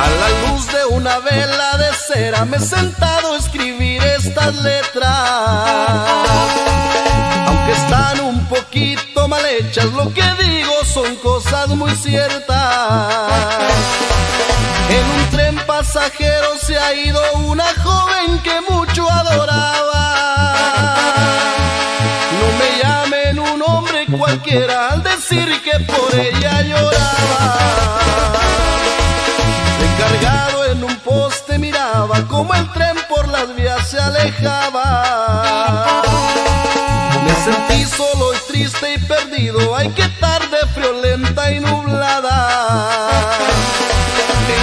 A la luz de una vela de cera me he sentado a escribir estas letras. Aunque están un poquito mal hechas, lo que digo son cosas muy ciertas. En un tren pasajero se ha ido una joven que mucho adoraba. Cualquiera al decir que por ella lloraba. Recargado en un poste miraba como el tren por las vías se alejaba. Me sentí solo y triste y perdido. Ay, qué tarde friolenta y nublada.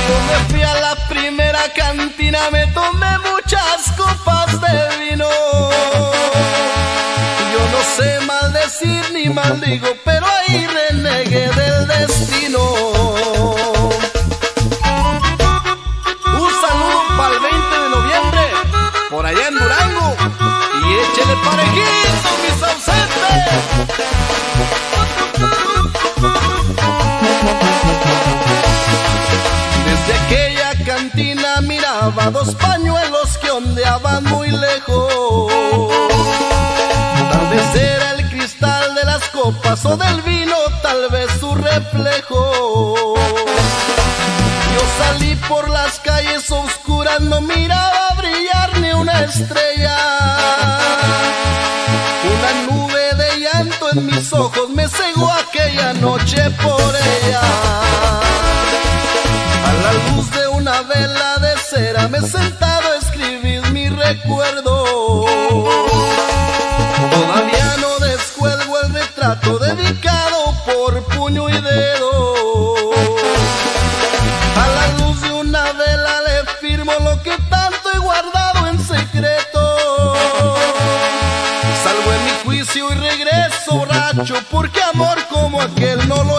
Yo me fui a la primera cantina, me tomé muchas copas de sé maldecir ni maldigo, pero ahí renegué del destino. Un saludo para el 20 de noviembre, por allá en Durango. Y échele parejito, mis ausentes. Desde aquella cantina miraba dos pañuelos que ondeaban muy lejos. Vez era el cristal de las copas o del vino, tal vez su reflejo. Yo salí por las calles oscuras, no miraba brillar ni una estrella. Una nube de llanto en mis ojos me cegó aquella noche por ella. A la luz de una vela de cera me he sentado a escribir mi recuerdo. Por puño y dedo. A la luz de una vela le firmo lo que tanto he guardado en secreto. Salgo en mi juicio y regreso borracho porque amor como aquel no lo.